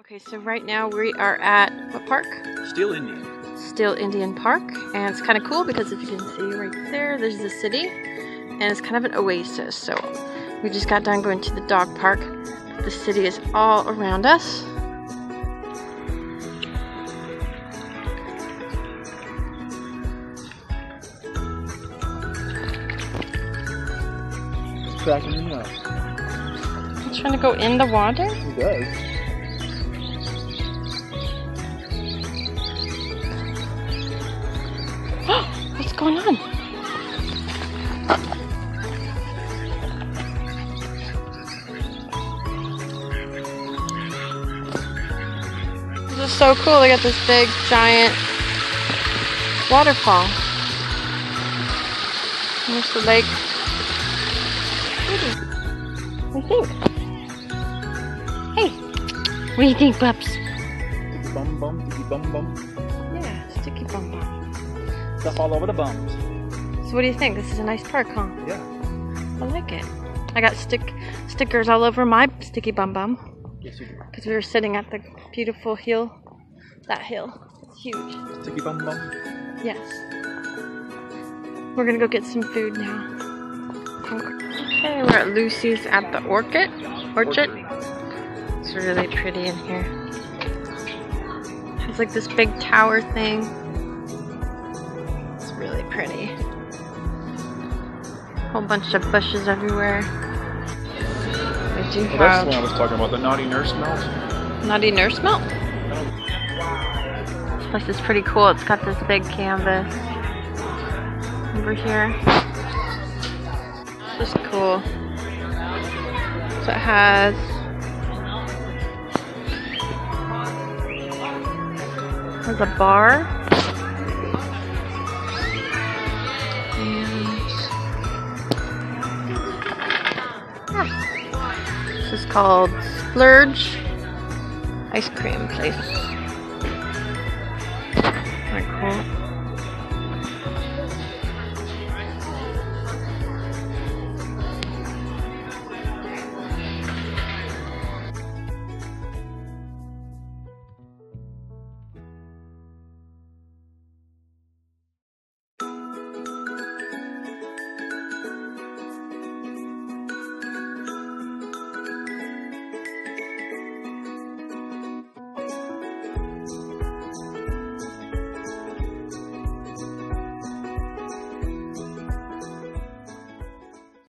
Okay, so right now we are at what park? Steele Indian. Steele Indian Park, and it's kind of cool because if you can see right there, there's the city, and it's kind of an oasis. So we just got done going to the dog park. The city is all around us. It's cracking me up. He's trying to go in the water. He does. Going on? This is so cool. They got this big, giant waterfall. There's the lake. What do you think? Hey, what do you think, Bubs? Sticky bum bum, sticky bum bum. Yeah, sticky bum bum. Stuff all over the bums. So what do you think? This is a nice park, huh? Yeah. I like it. I got stick stickers all over my sticky bum bum Yes, you do. because we were sitting at the beautiful hill. That hill. It's huge. Sticky bum bum. Yes. We're gonna go get some food now. Okay, we're at Luci's at the orchid. Orchard. It's really pretty in here. It's like this big tower thing. It's really pretty. Whole bunch of bushes everywhere. We do Well, that's have the one I was talking about, the naughty nurse melt. Naughty Nurse Milk. This place is pretty cool. It's got this big canvas over here. This is cool. So it has has a bar. This is called Splurge ice cream place.